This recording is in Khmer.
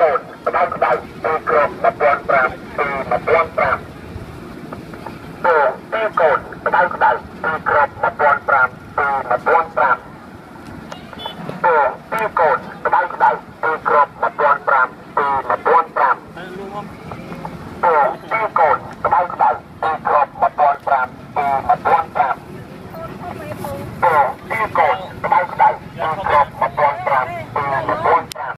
កូនបដៅបដៅទីក្រុង1500ទី1500អូទីកូនបដៅបដៅទីក្រុង1500ទី1500អូទីកូនបដៅបដៅទីក្រុង1500ទី1500អូទីកូនបដៅបដៅទីក្រុង1500ទី1500